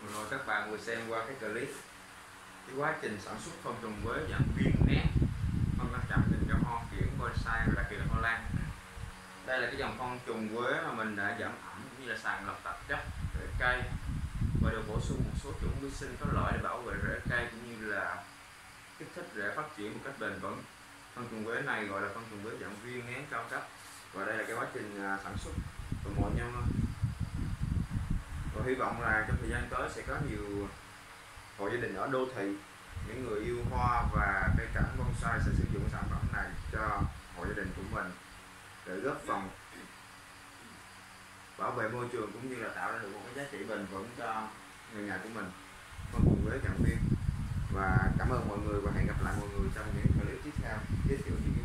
một rồi các bạn vừa xem qua cái clip. Cái quá trình sản xuất phân trùng quế dạng viên nén phân ngăn chặn tình trạng hoa kiển bonsai và đặc biệt là hoa lan. Đây là cái dòng phân trùng quế mà mình đã giảm ẩm cũng như là sàng lọc tạp chất, rễ cây. Và được bổ sung một số chủng vi sinh có lợi để bảo vệ rễ cây cũng như là kích thích rễ phát triển một cách bền vững. Phân trùng quế này gọi là phân trùng quế dạng viên nén cao cấp. Và đây là cái quá trình à, sản xuất của mọi nhân hy vọng là trong thời gian tới sẽ có nhiều hộ gia đình ở đô thị, những người yêu hoa và cây cảnh bonsai sẽ sử dụng sản phẩm này cho hộ gia đình của mình để góp phần bảo vệ môi trường cũng như là tạo ra được một cái giá trị bền vững cho người nhà của mình. Con cùng với cảm viên và cảm ơn mọi người và hẹn gặp lại mọi người trong những clip tiếp theo. Giới thiệu những